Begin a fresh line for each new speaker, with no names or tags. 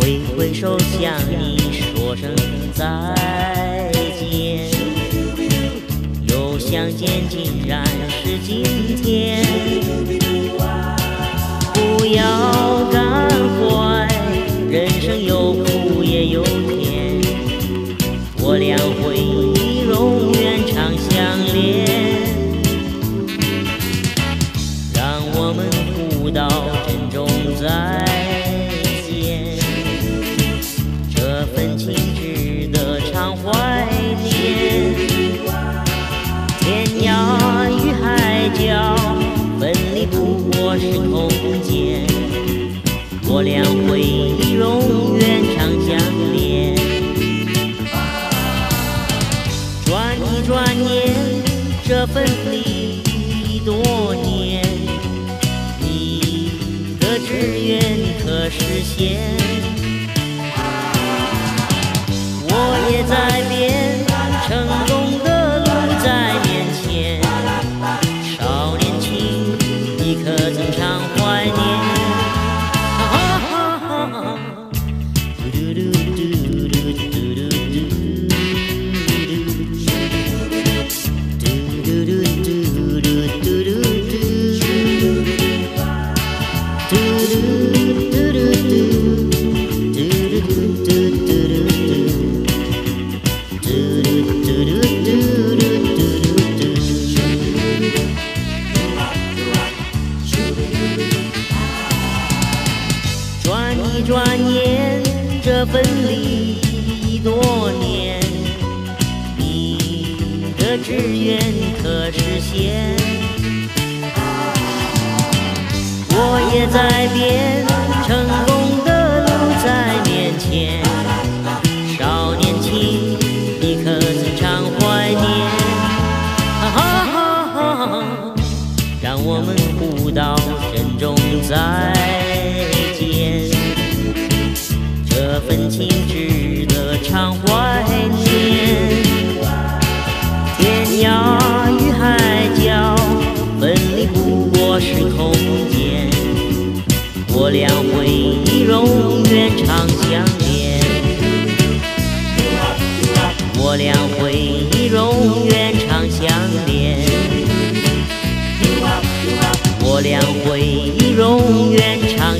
挥挥手向你说声再见，又相见竟然是今天。不要感怀，人生有苦也有甜，我俩会永远常相连。让我们互道是空间，我俩回忆永远常相连。转一转眼，这分离多年，你的志愿可实现？转眼，这分离多年，你的志愿可实现？我也在变，成功的路在面前。少年情，你可曾常怀念？哈哈哈，让我们互道珍重再，份情值得常怀念。天涯与海角，分离不过是空间，我俩回忆永远常相连。我俩回忆永远常相连，我俩回忆永远常。